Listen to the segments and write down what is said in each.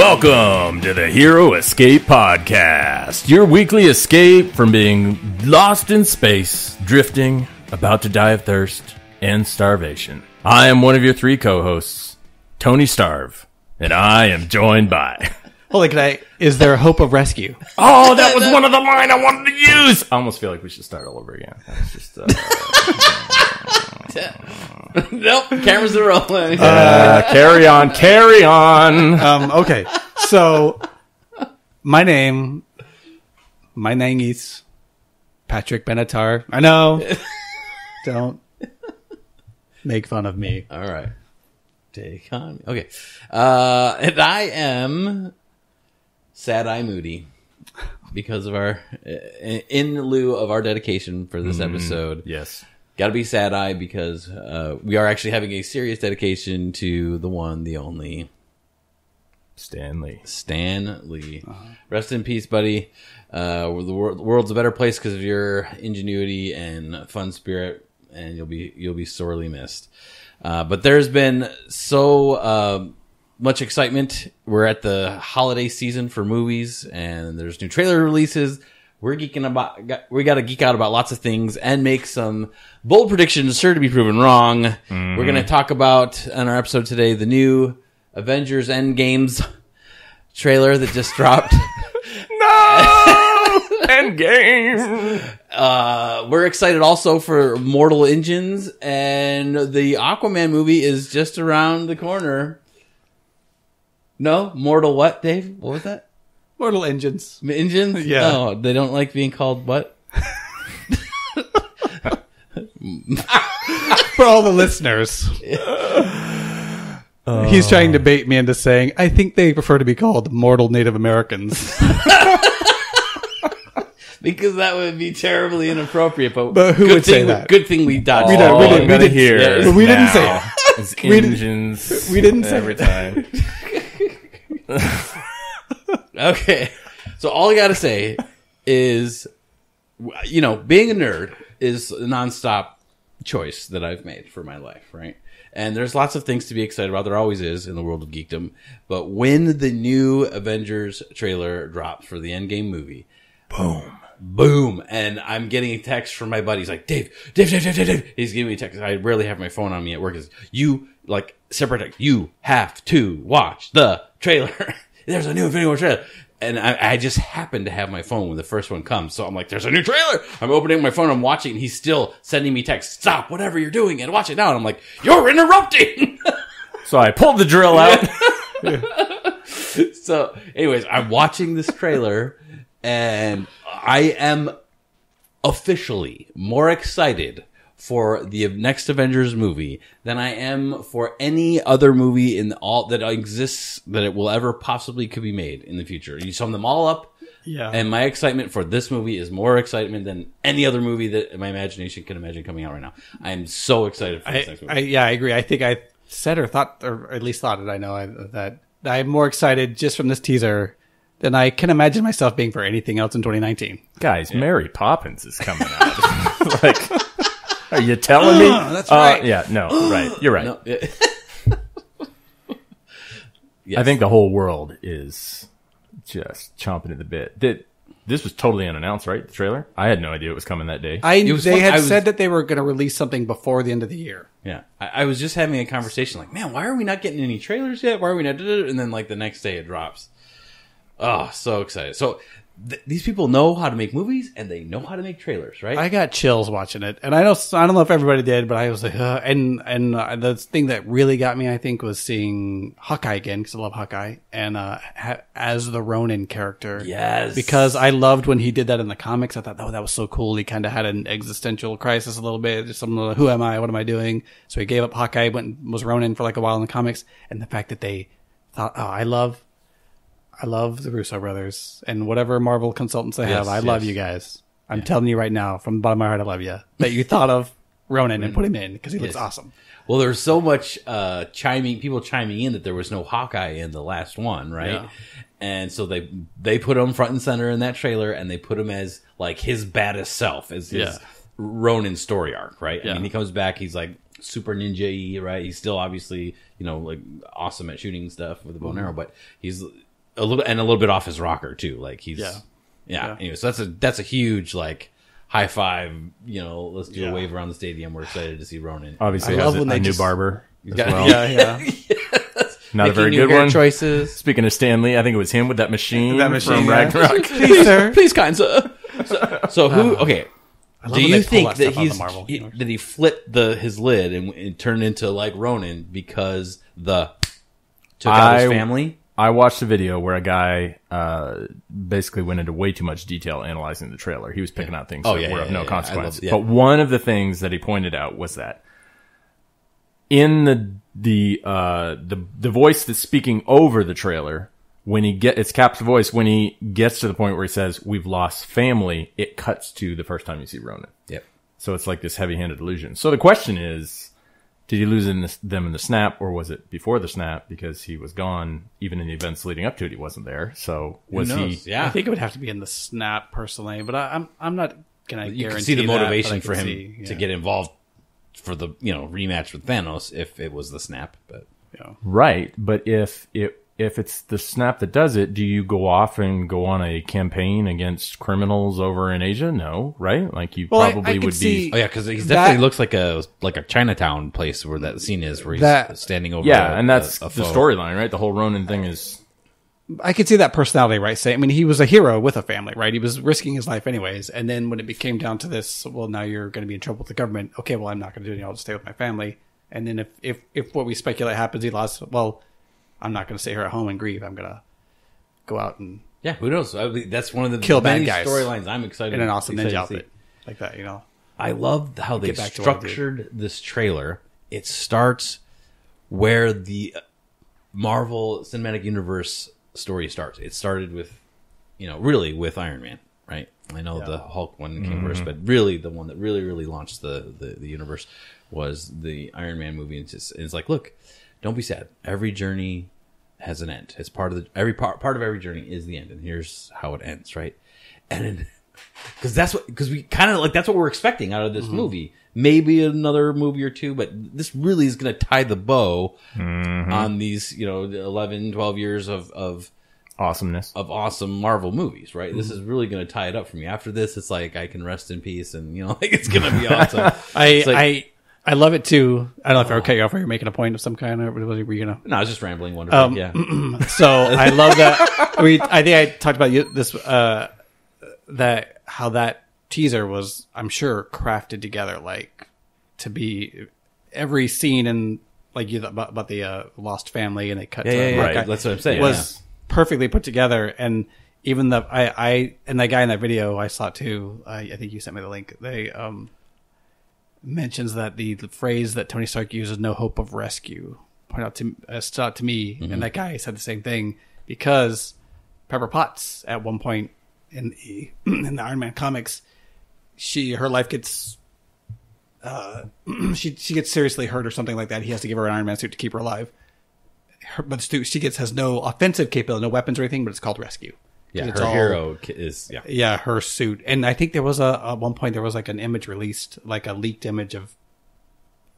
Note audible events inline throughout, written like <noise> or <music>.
Welcome to the Hero Escape Podcast, your weekly escape from being lost in space, drifting, about to die of thirst and starvation. I am one of your three co hosts, Tony Starve, and I am joined by. Holy, can I? Is there a hope of rescue? Oh, that was one of the line I wanted to use! I almost feel like we should start all over again. That's just, uh, <laughs> nope, cameras are rolling. uh, carry on, carry on. Um, okay, so my name, my name is Patrick Benatar. I know. <laughs> Don't make fun of me. All right, take on. me. Okay, uh, and I am Sad Eye Moody because of our in lieu of our dedication for this episode. Yes. Got to be Sad Eye because uh, we are actually having a serious dedication to the one, the only Stanley. Stan Lee. Rest in peace, buddy. Uh, the, wor- world's a better place because of your ingenuity and fun spirit, and you'll be you'll be sorely missed. Uh, but there's been so uh, much excitement. We're at the holiday season for movies, and there's new trailer releases. We're geeking about. Got, we got to geek out about lots of things and make some bold predictions, sure to be proven wrong. We're going to talk about on our episode today the new Avengers Endgames trailer that just dropped. <laughs> No! <laughs> End game! Uh, we're excited also for Mortal Engines, and the Aquaman movie is just around the corner. No, Mortal what, Dave? What was that? Mortal Engines. Engines? <laughs> Yeah. Oh, they don't like being called what? <laughs> For all the listeners. <laughs> He's oh. trying to bait me into saying, I think they prefer to be called Mortal Native Americans. Because that would be terribly inappropriate. But, But who good would say thing, that? Good thing we dodged. We don't- we didn't- we didn't- hear. yeah, but we didn't say now. It's We didn't- engines. we didn't say every time. <laughs> Okay. So all I got to say is, you know, being a nerd is a nonstop choice that I've made for my life, right? And there's lots of things to be excited about. There always is in the world of geekdom. But when the new Avengers trailer drops for the Endgame movie, boom, boom, and I'm getting a text from my buddy. He's like, Dave, Dave, Dave, Dave, Dave, Dave. He's giving me a text. I rarely have my phone on me at work. Is you like separate text? You have to watch the trailer. <laughs> There's a new Infinity War trailer. And I, I just happened to have my phone when the first one comes. So I'm like, there's a new trailer. I'm opening my phone. I'm watching. And he's still sending me texts. Stop whatever you're doing and watch it now. And I'm like, you're interrupting. <laughs> So I pulled the drill out. <laughs> so anyways i'm watching this trailer and i am officially more excited for the next avengers movie than i am for any other movie in all that exists that it will ever possibly could be made in the future you sum them all up Yeah. and my excitement for this movie is more excitement than any other movie that my imagination can imagine coming out right now i'm so excited for this I, next movie I, yeah, I agree. I think I said or thought, or at least thought it. I know I, that I'm more excited just from this teaser than I can imagine myself being for anything else in 2019. Guys, Mary Poppins is coming out. <laughs> like, are you telling me? <gasps> that's Uh, right. yeah, no, right. You're right. <gasps> No, yeah. <laughs> I think the whole world is just chomping at the bit. Did, this was totally unannounced, right? The trailer? I had no idea it was coming that day. I was they fun- had I was- said that they were going to release something before the end of the year. Yeah, I, I was just having a conversation like, man, why are we not getting any trailers yet? Why are we not? And then like the next day it drops. Oh, so excited! So th- these people know how to make movies and they know how to make trailers, right? I got chills watching it, and I know I don't know if everybody did, but I was like, uh, and and uh, the thing that really got me, I think, was seeing Hawkeye again because I love Hawkeye, and uh, ha- as the Ronin character, yes, because I loved when he did that in the comics. I thought, oh, that was so cool. He kind of had an existential crisis a little bit. Just some, who am I? What am I doing? So he gave up Hawkeye, went was Ronin for like a while in the comics, and the fact that they thought, oh, I love, I love the Russo brothers and whatever Marvel consultants they have. Yes, I love yes. you guys. I'm telling you right now, from the bottom of my heart, I love you. That you thought of Ronin and put him in because he looks Yes. awesome. Well, there's so much uh, chiming, people chiming in that there was no Hawkeye in the last one, right? Yeah. And so they they put him front and center in that trailer, and they put him as like his baddest self, as his Yeah. Ronin story arc, right? I mean, he comes back, he's like super ninja y, right? He's still obviously, you know, like awesome at shooting stuff with the bow and Mm-hmm. arrow, but he's a little and a little bit off his rocker too. Like he's Yeah. yeah. Yeah. Anyway, so that's a that's a huge like high five. You know, let's do Yeah. a wave around the stadium. We're excited to see Ronin. Obviously, I has love a, when a they new just- barber as got- well. yeah, yeah. <laughs> Not a very new good hair one. Choices. Speaking of Stanley, I think it was him with that machine, That machine, from yeah. Ragnarok. <laughs> Please, sir. <laughs> Please, kind sir. So, so who? Uh, okay. Do you think that that stuff out of he's the he, universe. that he flipped the his lid and, and turned into like Ronin because the took out his family? I watched a video where a guy uh, basically went into way too much detail analyzing the trailer. He was picking out things Oh, that yeah, were yeah, of no yeah. Consequence. love-. But one of the things that he pointed out was that in the the uh, the the voice that's speaking over the trailer, when he get it's Cap's voice, when he gets to the point where he says "We've lost family," it cuts to the first time you see Ronin. Yep. So it's like this heavy-handed illusion. So the question is, did he lose in the, them in the snap, or was it before the snap because he was gone? Even in the events leading up to it, he wasn't there. So was he? Yeah. I think it would have to be in the snap personally, but I, I'm I'm not gonna you guarantee can see the that, but I motivation can for him see, to get involved for the you know rematch with Thanos if it was the snap. But yeah. Right, but if it if it's the snap that does it, do you go off and go on a campaign against criminals over in Asia? No, right? Like you Well, probably I could would be. oh yeah, because he That- definitely looks like a like a Chinatown place where that scene is where he's That- standing over. Yeah, a- and that's a- a the storyline, right? The whole Ronin thing is I could see that personality, right? Say, I mean, he was a hero with a family, right? He was risking his life anyways. And then when it became down to this, well, now you're going to be in trouble with the government. Okay, well, I'm not going to do anything. I'll just stay with my family. And then if if if what we speculate happens, he lost. Well, I'm not going to stay here at home and grieve. I'm going to go out and Yeah, who knows? I mean, that's one of the Kill bad many guys. storylines I'm excited in an awesome excited ninja to see. outfit like that, you know. I love how they Get back to what I did. structured this trailer. It starts where the Marvel Cinematic Universe story starts. It started with, you know, really with Iron Man, right? I know the Hulk one came mm-hmm. first, but really the one that really, really launched the, the, the universe was the Iron Man movie. And it's, just, and it's like, look, don't be sad. Every journey has an end. It's part of the every part part of every journey is the end, and here's how it ends, right? And because <laughs> that's what because we kind of like that's what we're expecting out of this mm-hmm. movie. Maybe another movie or two, but this really is going to tie the bow mm-hmm. on these you know 11, 12 years of of awesomeness. of awesome Marvel movies, right? This mm-hmm. is really going to tie it up for me. After this, it's like I can rest in peace, and you know, <laughs> like it's going to be <laughs> awesome. I like- I I love it too. I don't know if I would cut you off or you're making a point of some kind or were you gonna no, I was just rambling. Wonderful, Um, yeah. <clears throat> So I love that. <laughs> We, I think I talked about you, this, uh, that how that teaser was, I'm sure, crafted together like to be every scene and like you about, about the uh, lost family and they cut Yeah, to yeah, yeah. Hawkeye That's what I'm saying. was perfectly put together and even the I I and that guy in that video I saw too. I, I think you sent me the link. They um mentions that the, the phrase that Tony Stark uses, "no hope of rescue," point out to uh, stood out to me, and that guy said the same thing because Pepper Potts at one point in the <clears throat> in the Iron Man comics, she her life gets. Uh, <clears throat> she she gets seriously hurt or something like that. He has to give her an Iron Man suit to keep her alive. Her, but she gets has no offensive capability, no weapons or anything, but it's called rescue. Yeah, It's her all- hero is yeah. yeah, her suit. And I think there was a at one point there was like an image released, like a leaked image of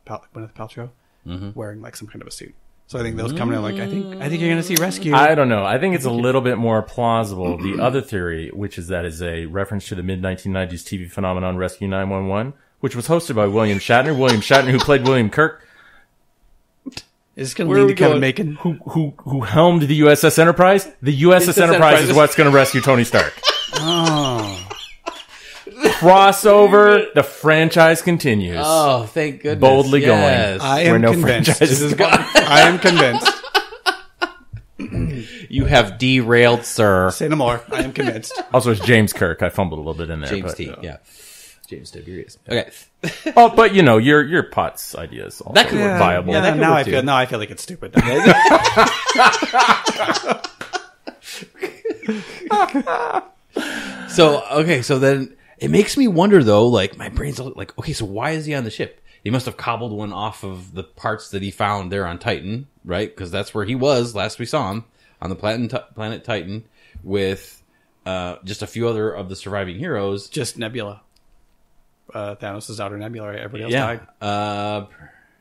Pal- Gwyneth Paltrow mm-hmm. wearing like some kind of a suit. So I think those coming out like I think I think you're gonna see Rescue. I don't know. I think it's a little bit more plausible. The other theory, which is that is a reference to the mid 1990s TV phenomenon Rescue 911, which was hosted by William Shatner. William Shatner, who played William Kirk, Is this gonna Where are lead we to Kevin going? Bacon? who who who helmed the USS Enterprise. The USS Enterprise, Enterprise. is what's going to rescue Tony Stark. <laughs> Oh, Crossover. The franchise continues. Oh, thank goodness! Boldly going. Yes. I Where am no convinced. franchise is going. I am convinced. <laughs> you have derailed, sir. Say no more. I am convinced. Also, it's James Kirk. I fumbled a little bit in there. James but, T. Yeah, James Tiberius. Okay, <laughs> Oh, but you know, your your Potts ideas also That could work. viable. Yeah, that could now I too. feel now I feel like it's stupid. <laughs> So okay, so then it makes me wonder though. Like my brain's all- like, okay, so why is he on the ship? He must have cobbled one off of the parts that he found there on Titan, right? Because that's where he was last we saw him on the planet planet Titan with uh, just a few other of the surviving heroes. Just Nebula. Uh, Thanos' daughter Nebula. Right? Everybody else Yeah, died. uh,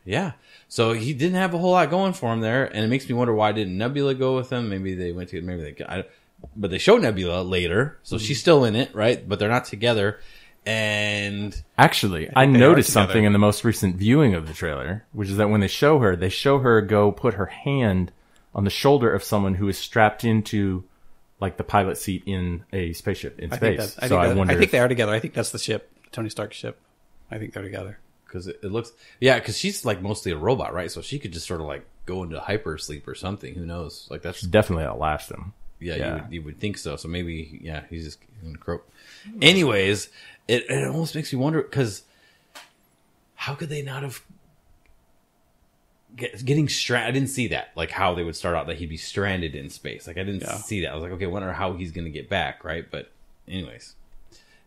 Yeah. So he didn't have a whole lot going for him there, and it makes me wonder why didn't Nebula go with him? Maybe they went to maybe they. I, but they show Nebula later, so she's still in it, right? But they're not together. And Actually, I, they are noticed something in the most recent viewing of the trailer, which is that when they show her, they show her go put her hand on the shoulder of someone who is strapped into like the pilot seat in a spaceship in I think, space. that, I, so think I that- wonder. I think if- they are together. I think that's the ship, Tony Stark's ship. I think they're together. because it, it looks, yeah, because she's like mostly a robot, right? So she could just sort of like go into hypersleep or something. Who knows? Like that's definitely outlast them. Yeah, Yeah. You, would, you would think so. So maybe, yeah, he's just gonna croak. Anyways, it, it almost makes me wonder because how could they not have get, getting stranded? I didn't see that, like how they would start out that he'd be stranded in space. Like I didn't Yeah. see that. I was like, okay, I wonder how he's gonna get back, right? But anyways,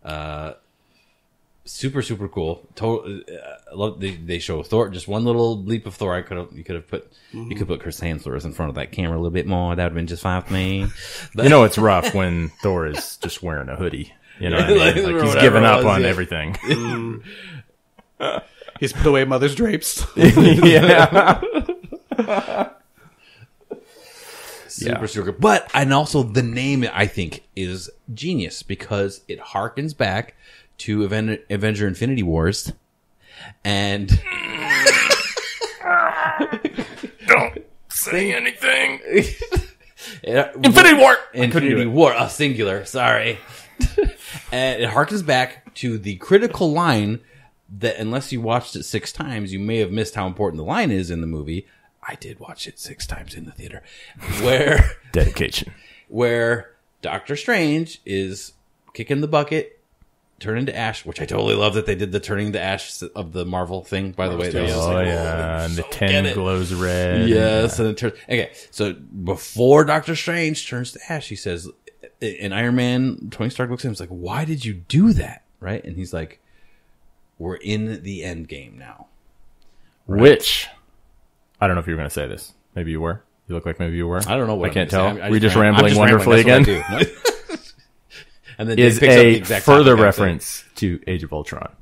uh, super super cool. Total. Uh, I love they, they show Thor. Just one little leap of Thor. I could have you could have put you could put Chris Hemsworth in front of that camera a little bit more. That would have been just fine with me. But, <laughs> You know, it's rough when Thor is just wearing a hoodie. You know, what I mean? Like, <laughs> Like, he's giving up was, on yeah. everything. <laughs> He's put away mother's drapes. yeah. super Yeah. super. But and also the name I think is genius because it harkens back to Aven- Avenger Infinity Wars, and <laughs> Don't say anything. <laughs> Infinity War. I couldn't do Infinity. War, a singular. Sorry, <laughs> and it harkens back to the critical line that unless you watched it six times, you may have missed how important the line is in the movie. I did watch it six times in the theater, where. Dedication. where Doctor Strange is kicking the bucket, turning into ash, which I totally love that they did the turning to ash of the Marvel thing. By the way, that was oh, just Oh like, yeah, and the ten glows red. yes, and it turns. Okay, so before Doctor Strange turns to ash, he says, in Iron Man, Tony Stark looks at him, and is like, "Why did you do that?" Right, and he's like, "We're in the end game now." Which I don't know if you were going to say this. Maybe you were. You look like maybe you were. I don't know what I can't I'm tell. I- I we just ram- I'm rambling wonderfully again. <laughs> I and then Is picks up the a exact further reference to Age of Ultron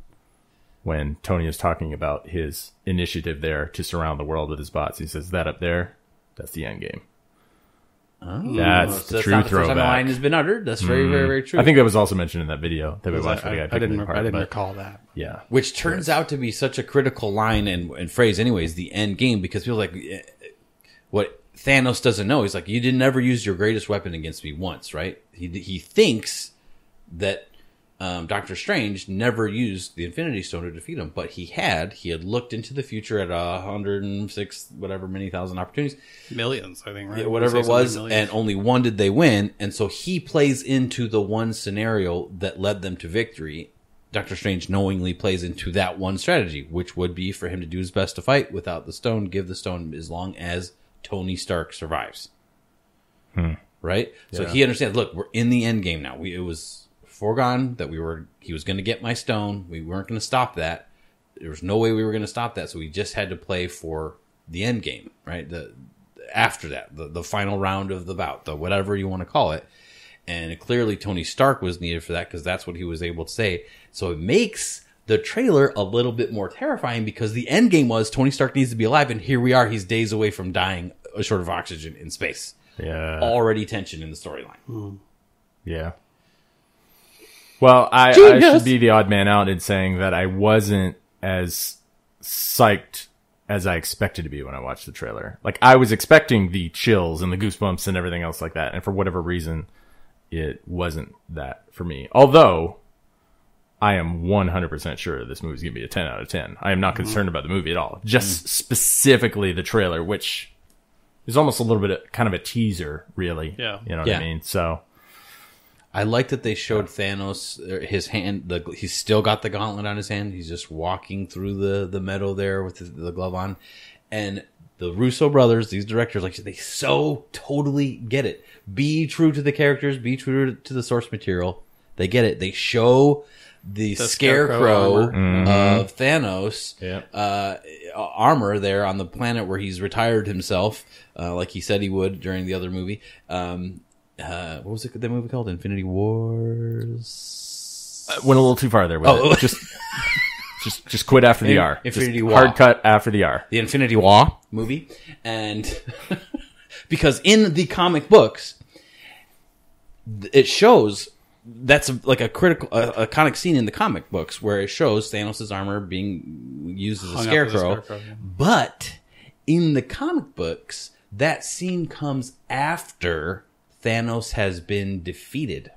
when Tony is talking about his initiative there to surround the world with his bots. He says that up there, that's the end game. Oh, that's So the true not the the line has been uttered. That's very, very, mm-hmm. very true. I think that was also mentioned in that video that we watched. guy I picking didn't. apart, I didn't recall that. Yeah, which turns out to be such a critical line and, and phrase anyways the end game because people like what thanos doesn't know he's like you didn't ever use your greatest weapon against me once right he, he thinks that um, Doctor Strange never used the Infinity Stone to defeat him, but he had. He had looked into the future at a hundred and six, whatever, many thousand opportunities, Millions, I think. Right? yeah, whatever it was, millions. and only one did they win. And so he plays into the one scenario that led them to victory. Doctor Strange knowingly plays into that one strategy, which would be for him to do his best to fight without the stone, give the stone as long as Tony Stark survives. Right? So he understands, look, we're in the end game now. We it was foregone that we were he was gonna get my stone. We weren't gonna stop that. There was no way we were gonna stop that, so we just had to play for the end game, right? The after that, the, the final round of the bout, the whatever you want to call it. And clearly Tony Stark was needed for that because that's what he was able to say. So it makes the trailer a little bit more terrifying because the end game was Tony Stark needs to be alive, and here we are, he's days away from dying uh, short of oxygen in space. yeah, Already tension in the storyline. yeah. Well, I, I should be the odd man out in saying that I wasn't as psyched as I expected to be when I watched the trailer. Like I was expecting the chills and the goosebumps and everything else like that, and for whatever reason, it wasn't that for me. Although I am 100% sure this movie's going to be a 10 out of 10. I am not mm-hmm. concerned about the movie at all. Just mm. specifically the trailer, which is almost a little bit of, kind of a teaser, really. Yeah. You know what Yeah. I mean? So, I like that they showed Thanos uh, his hand. The he's still got the gauntlet on his hand. He's just walking through the the meadow there with the, the glove on, and the Russo brothers, these directors, like they so totally get it. Be true to the characters. Be true to the source material. They get it. They show the, The scarecrow, scarecrow of Thanos Yep. uh, armor there on the planet where he's retired himself, uh, like he said he would during the other movie. Um, uh, what was it? The movie called Infinity Wars. went a little too far there with Oh. it. Just <laughs> Just just quit after the In- R. Infinity Just War. Hard cut after the R. the Infinity War movie, and <laughs> because in the comic books, it shows that's like a critical, a, a iconic scene in the comic books where it shows Thanos' armor being used as a Hung a scarecrow. scarecrow, yeah. But in the comic books, that scene comes after Thanos has been defeated,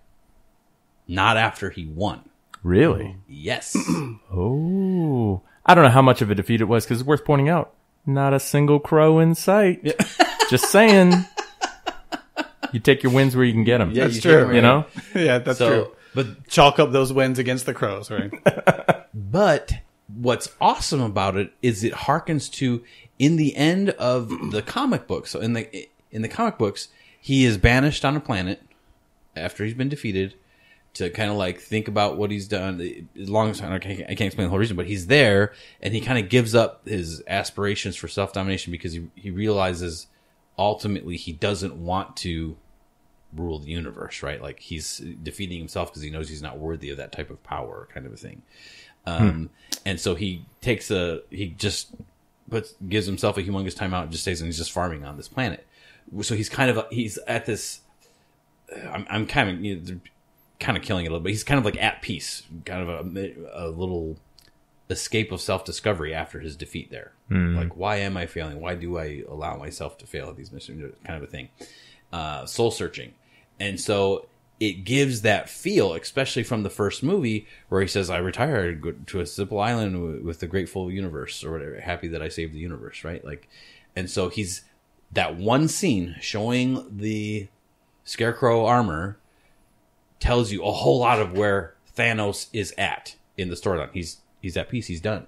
not after he won. Really? Yes. <clears throat> Oh, I don't know how much of a defeat it was because it's worth pointing out. Not a single crow in sight. Yeah. <laughs> Just saying. You take your wins where you can get them. Yeah, That's you true. hear me, You know. <laughs> Yeah, that's so, true. but Chalk up those wins against the crows, right? <laughs> But what's awesome about it is it harkens to in the end of the comic book. So in the in the comic books, he is banished on a planet after he's been defeated to kind of like think about what he's done. As long as I can't, I can't explain the whole reason, but he's there and he kind of gives up his aspirations for self domination because he he realizes ultimately he doesn't want to rule the universe, right? Like he's defeating himself because he knows he's not worthy of that type of power, kind of a thing. Um, and so he takes a he just puts gives himself a humongous timeout and just stays and he's just farming on this planet. So he's kind of he's at this. I'm, I'm kind of you know, kind of killing it a little bit. He's kind of like at peace, kind of a, a little escape of self discovery after his defeat there. Like, why am I failing? Why do I allow myself to fail at these missions? Kind of a thing. Uh, soul searching. And so it gives that feel, especially from the first movie where he says, I retired to a simple island with the grateful universe or whatever, happy that I saved the universe, right? Like, and so he's that one scene showing the scarecrow armor tells you a whole lot of where Thanos is at in the storyline. He's he's at peace. He's done.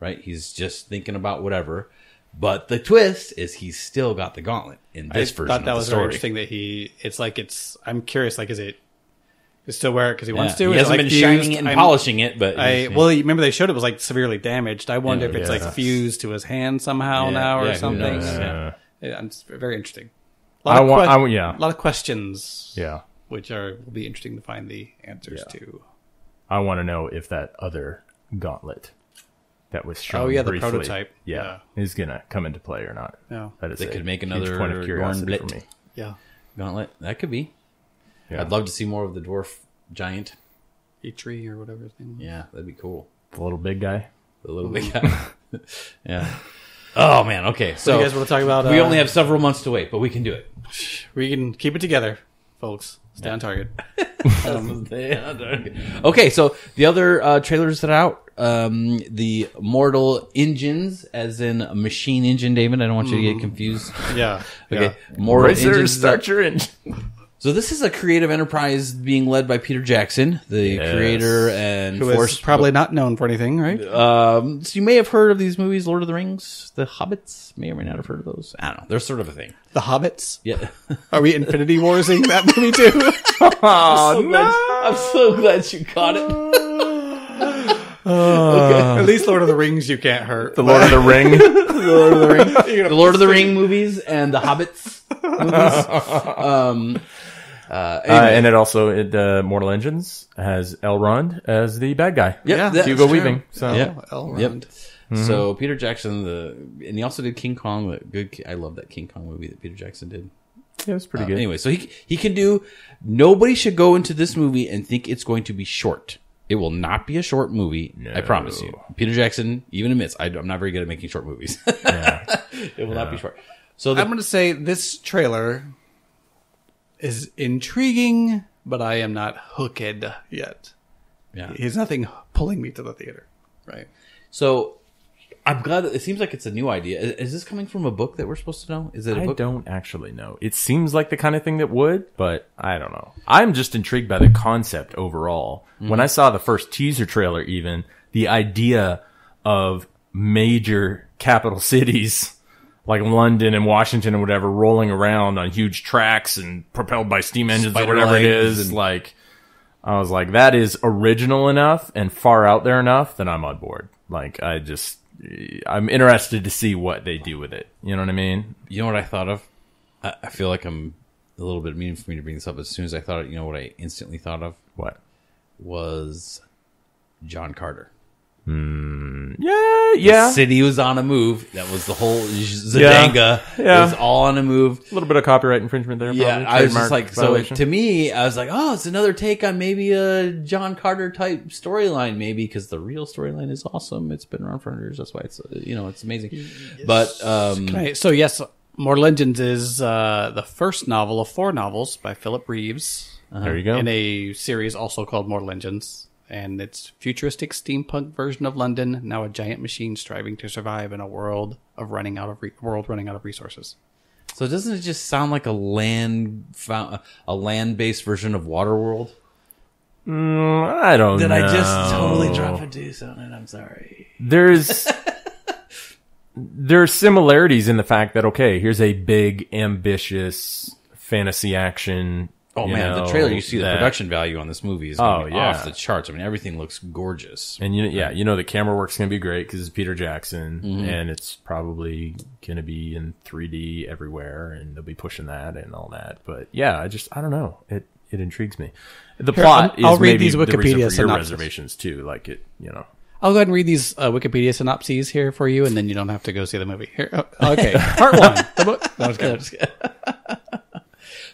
Right? He's just thinking about whatever. But the twist is he's still got the gauntlet in this I version thought that of the was very story. interesting that he. It's like it's. I'm curious. Like, is it? Is still wear it because he wants Yeah. to? He hasn't like, been fused? shining it and I'm- polishing it, but I he's- well, remember they showed it was like severely damaged. I wonder if it's Yeah. like fused to his hand somehow Yeah, now or yeah, who something. Knows? Yeah. It's very interesting. A I lot, of want. que- I, want- yeah. a lot of questions. Yeah. which are will be interesting to find the answers Yeah. to. I want to know if that other gauntlet that was oh, shown. Oh, yeah, the prototype. Yeah, is gonna come into play or not. Yeah. That is They a could make another point of curiosity for gauntlet. me. Yeah, Gauntlet. That could be. Yeah. I'd love to see more of the dwarf giant. a tree or whatever his name. was. Yeah, that'd be cool. The little big guy. The little big <laughs> guy. <laughs> yeah. Oh man. Okay. So you guys want to talk about? we uh, only have several months to wait, but we can do it. <sighs> We can keep it together, folks. <laughs> Stay on target. okay, so the other uh, trailers that are out, um, the Mortal Engines, as in a machine engine, David. I don't want you to get confused. Yeah. Okay, Mortal Racers, Engines. start your engine. <laughs> So this is a creative enterprise being led by Peter Jackson, the Yes. creator and Who is force. probably not known for anything, right? Um, so you may have heard of these movies, Lord of the Rings, The Hobbits. May or may not have heard of those. I don't know. They're sort of a thing. The Hobbits. Yeah. Are we Infinity Warsing that movie too? <laughs> Oh, <laughs> I'm so glad you caught it. <laughs> At least Lord of the Rings you can't hurt. The Lord of the Ring. Lord of the Ring, the Lord of the Ring movies and the Hobbits movies. Um, uh, Uh, and it also it uh, Mortal Engines has Elrond as the bad guy. Yep, yeah, that's Hugo true. Weaving. So Yeah. Elrond. Yep. So Peter Jackson, the and he also did King Kong. The good, I love that King Kong movie that Peter Jackson did. yeah, it's pretty Uh, good. Anyway, so he he can do. Nobody should go into this movie and think it's going to be short. It will not be a short movie. I promise you. Peter Jackson even admits I, am not very good at making short movies. <laughs> it will not be short. So the, I'm going to say this trailer is intriguing, but I am not hooked yet. yeah. He's nothing pulling me to the theater. Right. So I'm glad. That, it seems like it's a new idea. Is, is this coming from a book that we're supposed to know? Is it a I book? I don't actually know. It seems like the kind of thing that would, but I don't know. I'm just intrigued by the concept overall. Mm-hmm. When I saw the first teaser trailer, even the idea of major capital <laughs> cities like London and Washington and whatever rolling around on huge tracks and propelled by steam engines Spider or whatever it is. and- like I was like, that is original enough and far out there enough that I'm on board. Like I just, I'm interested to see what they do with it. You know what I mean? You know what I thought of? I, I feel like I'm a little bit mean for me to bring this up. As soon as I thought it, you know what I instantly thought of What? was John Carter. Yeah, yeah. The city was on a move. That was the whole Zodanga. Yeah. It was all on a move. A little bit of copyright infringement there. Yeah, probably. I was just Trademark like, so to me, I was like, oh, it's another take on maybe a John Carter type storyline, maybe because the real storyline is awesome. It's been around for years. That's why it's uh, you know it's amazing. But um, Right. So yes, Mortal Engines is uh, the first novel of four novels by Philip Reeves there you go. in a series also called Mortal Engines, and it's futuristic steampunk version of London, now a giant machine striving to survive in a world of running out of re- world running out of resources. so doesn't it just sound like a land a land based version of Waterworld? Mm, I don't know. Did know. I just totally drop a deuce on it? I'm sorry. There's there's similarities in the fact that okay, here's a big, ambitious fantasy action. Oh you man, the trailer you see the production value on this movie is Oh, be yeah. off the charts. I mean, everything looks gorgeous. And you, yeah, you know the camera work's gonna be great because it's Peter Jackson, Mm-hmm. and it's probably gonna be in 3D everywhere, and they'll be pushing that and all that. But yeah, I just I don't know. It it intrigues me. The plot I'll- I'll read maybe these the Wikipedia for your synopses. reservations too. Like it, you know. I'll go ahead and read these uh, Wikipedia synopses here for you, and then you don't have to go see the movie. Here, oh, okay, part one. <laughs> The book. No, I'm just kidding.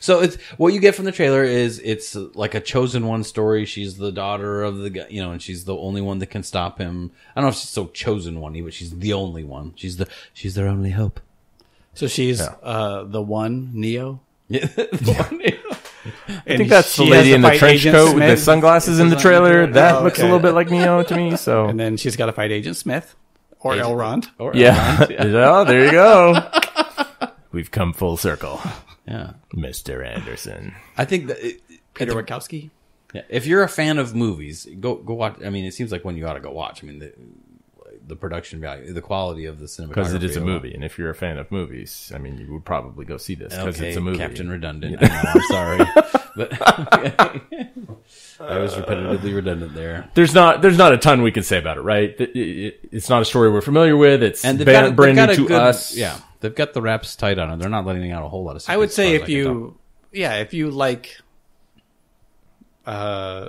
So it's what you get from the trailer is it's like a chosen one story. She's the daughter of the guy, you know, and she's the only one that can stop him. I don't know if she's so chosen one, but she's the only one. She's the she's their only hope. So she's uh, the one Neo. Yeah, <laughs> the one- I think that's the lady in the trench coat with the sunglasses in the trailer. That looks a little bit like Neo to me. So <laughs> And then she's got to fight Agent Smith or Agent- Elrond. or yeah, Elrond, yeah. <laughs> oh, there you go. We've come full circle, yeah. Mister Anderson. I think that it, Peter Wachowski. yeah, if you're a fan of movies, go go watch. I mean, it seems like one you ought to go watch. I mean, the the production value, the quality of the cinematography, Because it is a movie, and if you're a fan of movies, I mean, you would probably go see this because Okay, it's a movie. Captain Redundant. I know, I'm sorry, <laughs> but <laughs> I was repetitively redundant there. There's not there's not a ton we can say about it, right? It- it- it's not a story we're familiar with. It's And they've got, a- brand new to good, us. Yeah, they've got the wraps tight on it. They're not letting out a whole lot of. I would say if as I can tell. you, yeah, if you like, uh,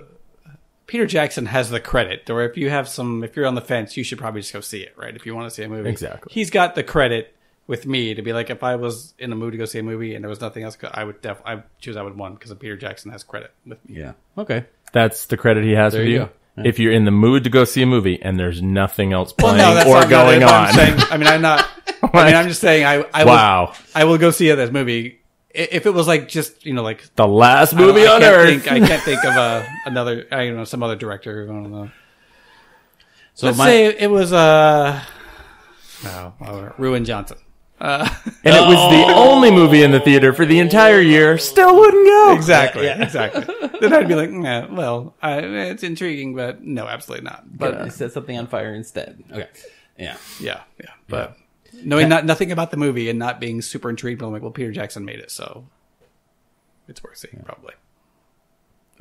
Peter Jackson has the credit, or if you have some, if you're on the fence, you should probably just go see it, right? If you want to see a movie, Exactly. He's got the credit with me to be like, if I was in a mood to go see a movie and there was nothing else, I would def, I choose I would one because Peter Jackson has credit with me. yeah, okay. That's the credit he has There for you you. If you're in the mood to go see a movie and there's nothing else Well, playing no, or not going on, I'm saying. I mean, I'm not. <laughs> I mean, I'm just saying. I, I wow, will, I will go see this movie if it was like just you know like the last movie I on can't earth. Think, I can't think of a another. I don't know some other director. I don't know. So Let's my, say it was uh, no, uh, Ruin Johnson. Uh, <laughs> and it was the only movie in the theater for the entire year. Still wouldn't go. exactly, Yeah. exactly. Then I'd be like, nah, well, I, it's intriguing, but no, absolutely not. but But it set something on fire instead. Okay, yeah. yeah, yeah, but knowing not, nothing about the movie and not being super intrigued, I'm like, well, Peter Jackson made it, so it's worth seeing, probably.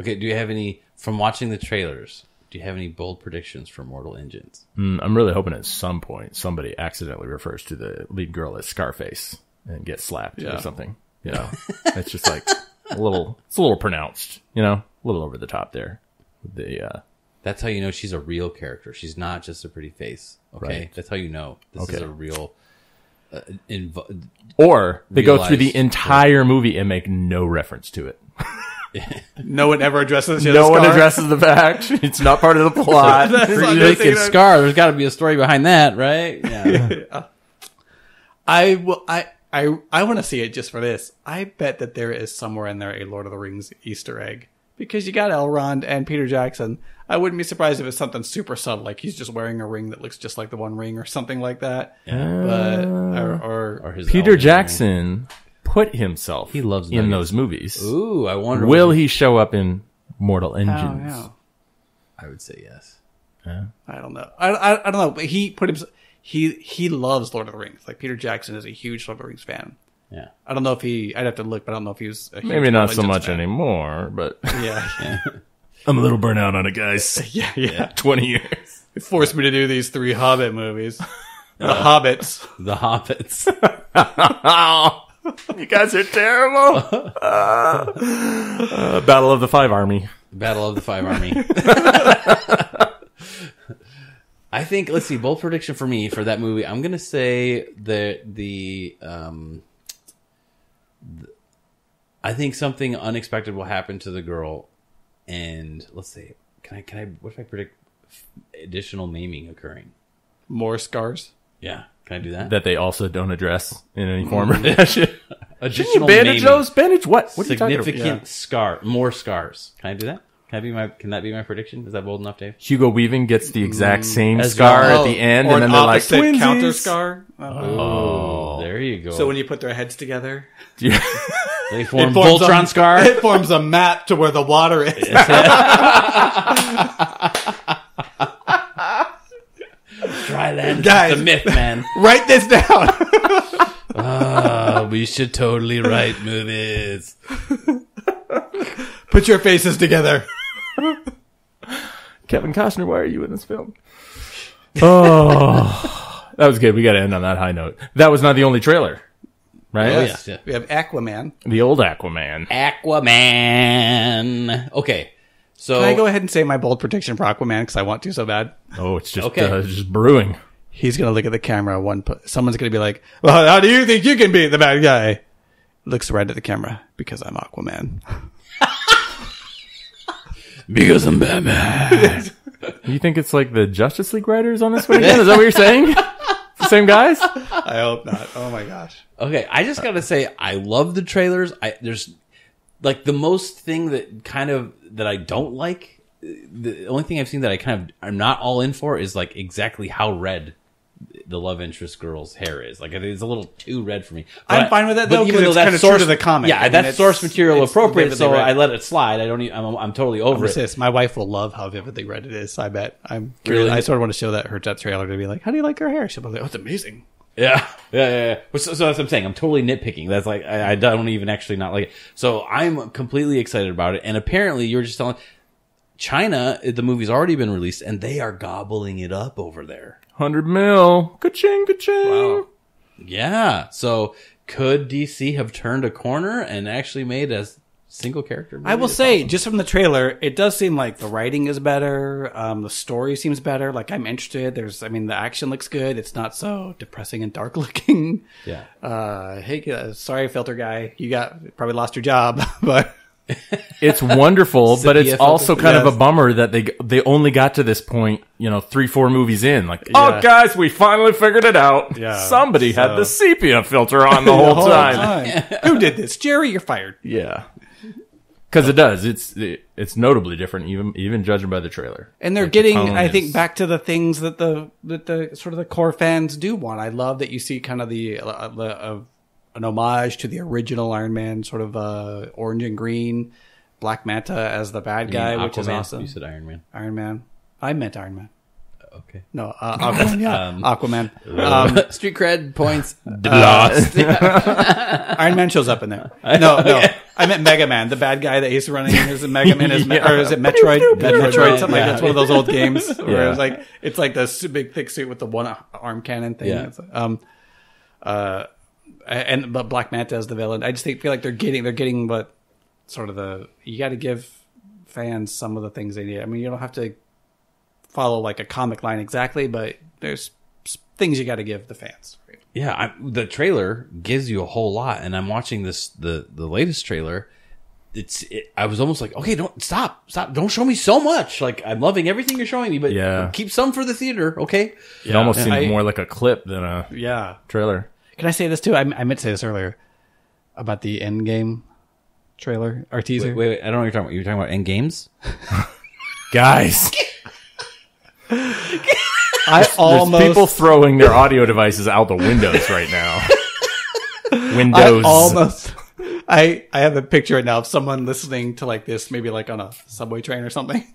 Okay, do you have any from watching the trailers? Do you have any bold predictions for Mortal Engines? Mm, I'm really hoping at some point somebody accidentally refers to the lead girl as Scarface and gets slapped Yeah. or something. You know, it's just like a little, it's a little pronounced. You know, a little over the top there. The uh, That's how you know she's a real character. She's not just a pretty face. Okay, Right. that's how you know this is a real. Uh, inv- or they go through the Realized- entire movie and make no reference to it. <laughs> No one ever addresses the No one scar. addresses the fact. <laughs> It's not part of the plot. That's what I'm Freaking thinking of. Scar. There's got to be a story behind that, right? <laughs> Yeah. I will. I I I want to see it just for this. I bet that there is somewhere in there a Lord of the Rings Easter egg because you got Elrond and Peter Jackson. I wouldn't be surprised if it's something super subtle, like he's just wearing a ring that looks just like the One Ring or something like that. But ah. or, or, or his Peter elven Jackson put himself He loves in nuggets. those movies. Ooh, I wonder. Will he show up in Mortal Oh, Engines? yeah. I would say yes. I don't know. I, I I don't know. But he put himself. He he loves Lord of the Rings. Like Peter Jackson is a huge Lord of the Rings fan. Yeah. I don't know if he. I'd have to look, but I don't know if he was. A huge Maybe not so much fan. anymore, but <laughs> Yeah, <laughs> I'm a little burnt out on it, guys. <laughs> yeah, yeah. 20 years. It forced me to do these three Hobbit movies. The Hobbits. The Hobbits. You guys are terrible. Uh, Battle of the Five Army. Battle of the Five Army. I think let's see. Bold prediction for me for that movie. I'm gonna say the the um. Th- I think something unexpected will happen to the girl, and let's see. Can I can I what if I predict additional maiming occurring? More scars. Yeah, can I do that? that they also don't address in any form or fashion. <laughs> Shouldn't you additional bandage maiming. those? Bandage what? What are you talking about? significant Yeah. scar, more scars. Can I do that? Can I be my? Can that be my prediction? Is that bold enough, Dave? Hugo Weaving gets the exact mm. same As scar well. at the end, oh, or and then an they're like opposite twinsies. counter scar. Uh-huh. Oh, there you go. So when you put their heads together, Yeah. <laughs> they form Voltron a- scar. it forms a map to where the water is. <laughs> Dryland, Guys. the myth, man. <laughs> Write this down. Oh, <laughs> we should totally write movies. Put your faces together. Kevin Costner, why are you in this film? Oh, that was good. We got to end on that high note. That was not the only trailer, right? Oh, yes. yeah. We have Aquaman. The old Aquaman. Aquaman. Okay, so Can I go ahead and say my bold prediction for Aquaman because I want to so bad? Oh, it's just Okay. uh, just brewing. He's gonna look at the camera. One, po- someone's gonna be like, "Well, how do you think you can be the bad guy?" Looks right at the camera because I'm Aquaman. <laughs> because I'm Batman. <laughs> You think it's like the Justice League writers on this one again? Is that what you're saying? <laughs> It's the same guys? I hope not. Oh my gosh. Okay, I just gotta say, I love the trailers. I there's like the most thing that kind of that I don't like. The only thing I've seen that I kind of I'm not all in for is like exactly how red the love interest girl's hair is. Like it's a little too red for me. I'm fine with that, but though, even 'cause though it's that's kinda true source to the comic. Yeah, I mean, that's source material appropriate. So. I let it slide. I don't. Even, I'm, I'm totally over What's it. My wife will love how vividly red it is. I bet. I'm Really? really. I sort of want to show that her that trailer to be like, "How do you like her hair?" She'll be like, "Oh, it's amazing." Yeah, yeah, yeah. yeah. So, so that's what I'm saying. I'm totally nitpicking. That's like I, I don't even actually not like it. So I'm completely excited about it. And apparently, you were just telling China the movie's already been released, and they are gobbling it up over there. 100 mil. Ka-ching, ka-ching. Yeah. So could DC have turned a corner and actually made a single character? Movie? I will That's say, awesome. just from the trailer, it does seem like the writing is better. Um, the story seems better. Like I'm interested. There's, I mean, the action looks good. It's not so depressing and dark <laughs> looking. yeah. Uh, hey, uh, sorry, filter guy, you got probably lost your job, <laughs> but It's wonderful, <laughs> but it's also filter. kind of a bummer that they they only got to this point, you know, three, four movies in. Like, Yeah. oh, guys, we finally figured it out. Yeah, Somebody had the sepia filter on the <laughs> whole, time. <laughs> Who did this? Jerry, you're fired. Yeah. Because it does. It's it, it's notably different, even even judging by the trailer. And they're Like, getting, tone I think, is- back to the things that the that the sort of the core fans do want. I love that you see kind of the uh, the uh, an homage to the original Iron Man, sort of uh, orange and green, Black Manta as the bad You mean guy, which is awesome. You said Iron Man. Iron Man. I meant Iron Man. Okay. No, uh, <laughs> Aquaman. Yeah, Um, Aquaman. <laughs> Um, Street cred points <laughs> Lost. Iron Man shows up in there. No, no. I meant Mega Man, the bad guy that he's running. Is it Mega Man? Is Me- or is it Metroid? Metroid, something like that. It's one of those old games where Yeah. it's like it's like the big thick suit with the one arm cannon thing. Yeah. It's like, um, uh, and but Black Manta is the villain. I just think feel like they're getting they're getting what sort of the you got to give fans some of the things they need. I mean, you don't have to follow like a comic line exactly, but there's things you got to give the fans. Yeah, I, the trailer gives you a whole lot, and I'm watching this the the latest trailer. It's it, I was almost like, okay, don't stop, stop, don't show me so much. Like I'm loving everything you're showing me, but Yeah. keep some for the theater, okay? It almost seemed I- more like a clip than a Yeah. trailer. Can I say this too? I, I meant to say this earlier about the Endgame trailer or teaser. Wait, wait, wait, I don't know what you're talking about. You're talking about end games. <laughs> Guys, <laughs> I there's almost, people throwing their audio devices out the windows right now. <laughs> I Windows. almost, I I have a picture right now of someone listening to like this, maybe like on a subway train or something,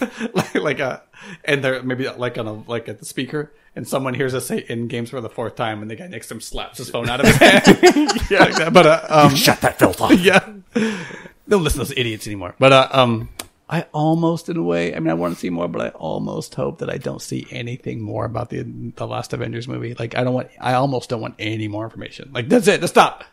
<laughs> like like a, and they're maybe like on a like at the speaker, and someone hears us say "in games" for the fourth time, and the guy next to him slaps his phone out of his hand, <laughs> yeah, like that. But uh, um, Shut that filter. <laughs> yeah. Don't listen to those idiots anymore. But uh, um, I almost, in a way, I mean, I want to see more, but I almost hope that I don't see anything more about the the last Avengers movie. Like, I don't want, I almost don't want any more information. Like, that's it. Just stop.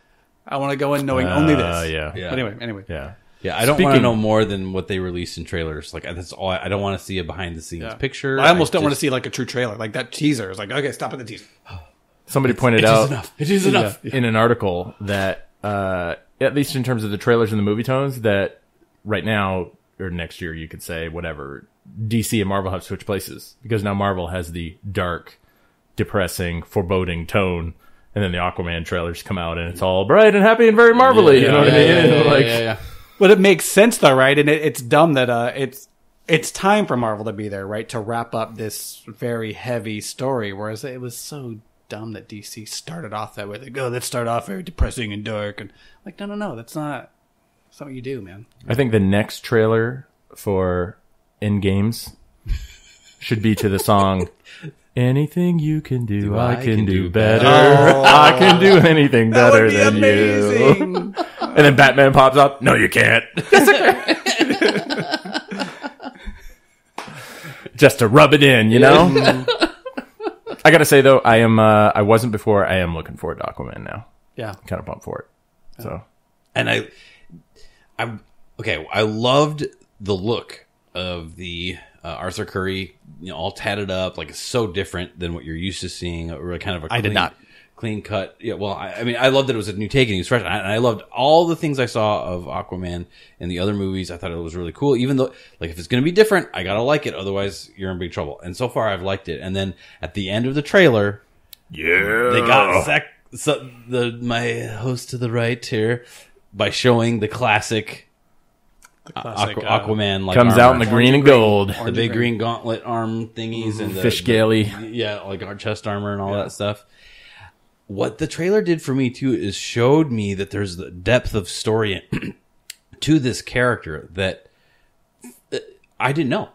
I want to go in knowing only Uh, this. yeah. Yeah. But anyway, anyway. Yeah. Yeah, I don't want to Speaking- know more than what they released in trailers. Like that's all. I, I don't want to see a behind the scenes Yeah. picture. I almost don't want to see like a true trailer, like that teaser. Is like, okay, stop at the teaser. <gasps> Somebody pointed It is out enough. It is enough. in an article that, uh, at least in terms of the trailers and the movie tones, that right now or next year, you could say whatever DC and Marvel have switched places because now Marvel has the dark, depressing, foreboding tone, and then the Aquaman trailers come out and it's all bright and happy and very marvelly. you know what I mean? Yeah, yeah, <laughs> like, yeah, yeah. But it makes sense though, right? And it, it's dumb that uh, it's it's time for Marvel to be there, right, to wrap up this very heavy story. Whereas it was so dumb that DC started off that way. They go, let's start off very depressing and dark, and like, no, no, no, that's not that's not what you do, man. I think the next trailer for Endgames should be to the song <laughs> Anything you can do, I, can, do, better. <laughs> I can do anything better than you. <laughs> And then Batman pops up. No, you can't. <laughs> Just to rub it in, you know? I gotta say though, I am, uh, I wasn't before. I am looking forward to Aquaman now. Yeah, Kind of pumped for it. So. and I, I okay. I loved the look of the uh, Arthur Curry, you know, all tatted up, like it's so different than what you're used to seeing. Or kind of a I did not. clean cut. Yeah, well, I, I mean, I loved that it was a new take and he was fresh. And I, and I loved all the things I saw of Aquaman in the other movies. I thought it was really cool. Even though, like, if it's going to be different, I gotta like it. Otherwise, you're in big trouble. And so far, I've liked it. And then at the end of the trailer, Yeah. they got Zach, so, the my host to the right here by showing the classic, classic, Aqu- uh, Aquaman like Comes armor. out in the green and gold. the big green gauntlet arm thingies and the Fish the- scaly. yeah, like our chest armor and all that stuff. What the trailer did for me too is showed me that there's the depth of story <clears throat> to this character that uh, I didn't know.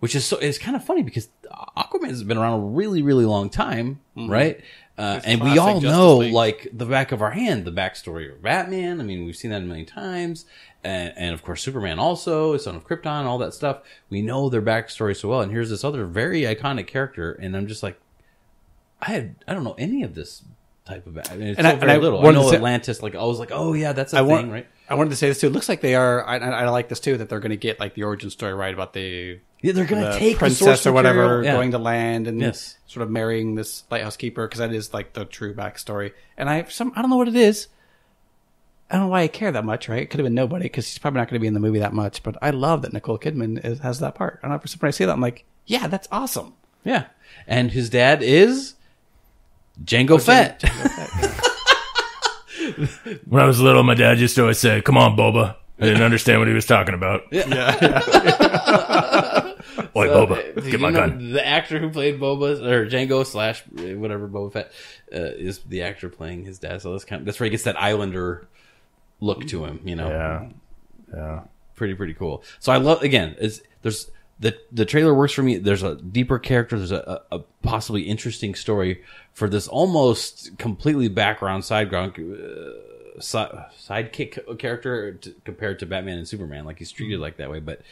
Which is so it's kind of funny because Aquaman has been around a really really long time, right? Uh, and we all Justice know League. like the back of our hand the backstory of Batman. I mean, we've seen that a million times, and, and of course Superman also, son of Krypton, all that stuff. We know their backstory so well, and here's this other very iconic character, and I'm just like, I had I don't know any of this type of. I mean, it's And so I- very I little. I know say- Atlantis. Like I was like, oh yeah, that's a I thing, want, right? I wanted to say this too. It looks like they are. I, I like this too that they're going to get like the origin story right about the Yeah, they're gonna the take princess source or whatever. Yeah. going to land and Yes. sort of marrying this lighthouse keeper because that is like the true backstory. And I some I don't know what it is. I don't know why I care that much, right? It could have been nobody because he's probably not going to be in the movie that much. But I love that Nicole Kidman is, has that part. And I, for some when I see that, I'm like, yeah, that's awesome. Yeah, and his dad is Jango oh, Fett. When I was little, my dad used to always say, "Come on, Boba." I didn't understand what he was talking about. Yeah, <laughs> Oi, Boba, get my gun. The actor who played Boba or Jango slash uh, whatever Boba Fett uh, is the actor playing his dad. So that's kind of, that's where he gets that Islander look to him. You know, Yeah, yeah. pretty pretty cool. So I love again. Is there's the the trailer works for me. There's a deeper character. There's a, a, possibly interesting story for this almost completely background sideground uh, si- sidekick character to, compared to Batman and Superman. Like he's treated like that way. But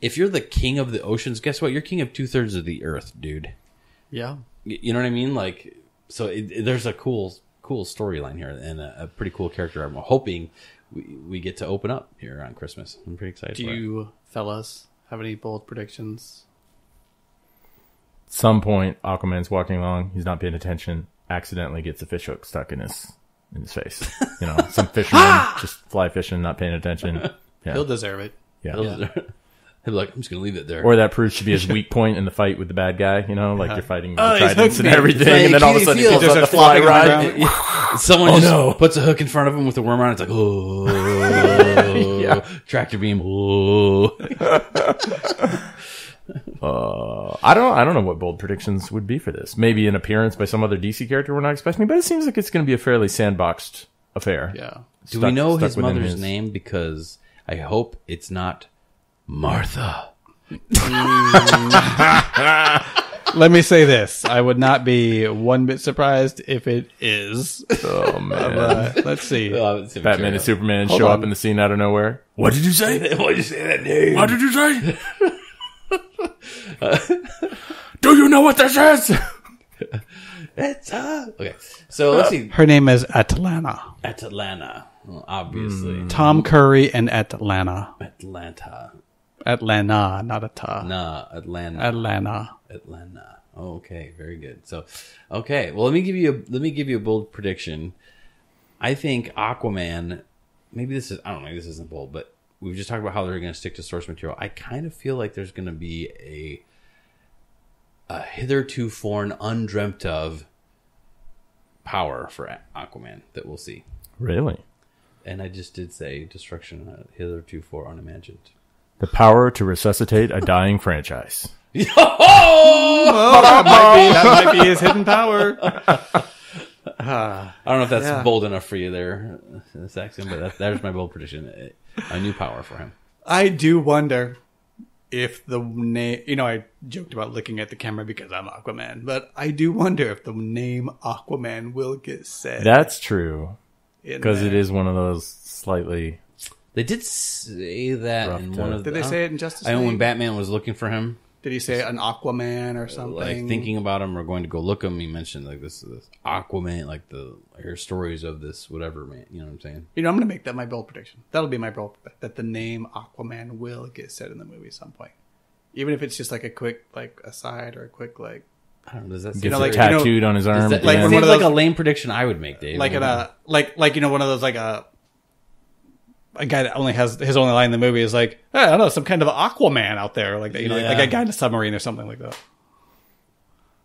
if you're the king of the oceans, guess what? You're king of two thirds of the earth, dude. Yeah. You know what I mean? Like, so it, it- there's a cool, cool storyline here and a, a pretty cool character. I'm hoping we, we get to open up here on Christmas. I'm pretty excited. Do you fellas have any bold predictions? Some point, Aquaman's walking along. He's not paying attention. Accidentally gets a fish hook stuck in his in his face. You know, some <laughs> fisherman just fly fishing, not paying attention. <laughs> Yeah, He'll deserve it. yeah. <laughs> He'll, he'll be like, I'm just gonna leave it there. Or that proves to be his weak point in the fight with the bad guy. You know, like you're fighting oh, with Oh, the he's tridents hooked and me. everything, Right, and then all of a sudden he heel. pulls out Just the fly flopping rod. ground. Someone Oh, just no. puts a hook in front of him with a worm on it. It's like, oh, <laughs> Yeah. tractor beam. Oh. <laughs> Uh, I don't. I don't know what bold predictions would be for this. Maybe an appearance by some other DC character we're not expecting, but it seems like it's going to be a fairly sandboxed affair. Yeah. Do Stuck- we know his mother's his- name? Because I hope it's not Martha. <laughs> Let me say this: I would not be one bit surprised if it is. Oh man. Uh, let's see. Batman and Superman Hold show on. up in the scene out of nowhere. What did you say? <laughs> Why did you say that name? What did you say? <laughs> Do you know what this is? It's uh, okay. So let's see. Her name is Atlanta. Atlanta. Well, obviously. Tom Curry and Atlanta. Atlanta. Atlanta, not a ta. Nah, Atlanta. Atlanta. Atlanta. Oh, okay, very good. So, okay, well, let me give you a let me give you a bold prediction. I think Aquaman. Maybe this is I don't know. This isn't bold, but we've just talked about how they're going to stick to source material. I kind of feel like there's going to be a a hitherto foreign, undreamt of power for Aquaman that we'll see. Really? And I just did say destruction uh, hitherto for unimagined. The power to resuscitate a dying franchise. <laughs> Oh, that might be that might be his hidden power. I don't know if that's Yeah. bold enough for you there, uh, Saxon, but that, there's my bold prediction. A new power for him. I do wonder if the name, you know, I joked about looking at the camera because I'm Aquaman, but I do wonder if the name Aquaman will get said. That's true. Because it is one of those slightly. They did say that Rough in to- one of. Did the, they say it in Justice I know when League? Batman was looking for him, Did he say an Aquaman or something? like thinking about him or going to go look him. He mentioned like this, this Aquaman, like the I hear stories of this whatever man. You know what I'm saying? You know, I'm going to make that my bold prediction. That'll be my bold that the name Aquaman will get said in the movie at some point, even if it's just like a quick like aside or a quick like I don't know. Does that Gets seem know, it like, you know- tattooed on his arm. That, like it end. when seems one of like a lame prediction I would make, Dave. like in a like like you know one of those like a a guy that only has his only line in the movie is like I don't know some kind of Aquaman out there like that you know like, Yeah. like a guy in a submarine or something like that.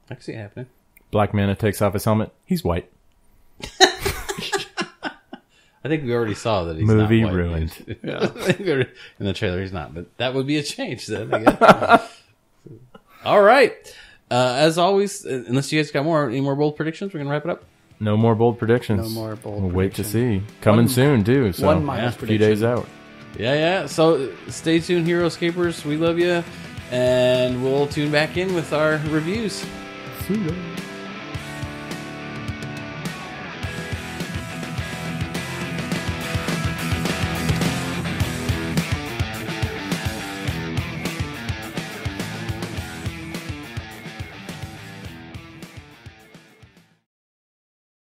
I can see it happening. Black Manta takes off his helmet. He's white. <laughs> I think we already saw that he's Movie not white. <laughs> Yeah. ruined. I think we already- in the trailer he's not, but that would be a change then. I guess. <laughs> All right. Uh, as always, uh, unless you guys got more any more bold predictions, we're gonna wrap it up. No more bold predictions. No more bold We'll wait to see. Coming One- soon, too. So one minus yeah, a few days out. Yeah, yeah. So stay tuned, Hero Escapers. We love you, and we'll tune back in with our reviews. See ya.